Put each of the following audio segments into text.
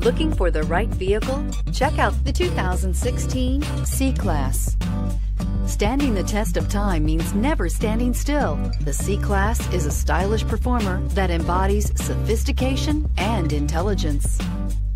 Looking for the right vehicle? Check out the 2016 C-Class. Standing the test of time means never standing still. The C-Class is a stylish performer that embodies sophistication and intelligence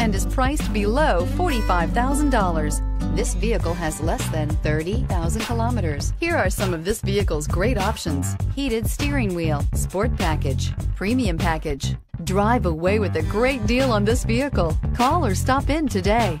and is priced below $45,000. This vehicle has less than 30,000 kilometers. Here are some of this vehicle's great options. Heated steering wheel, sport package, premium package. Drive away with a great deal on this vehicle. Call or stop in today.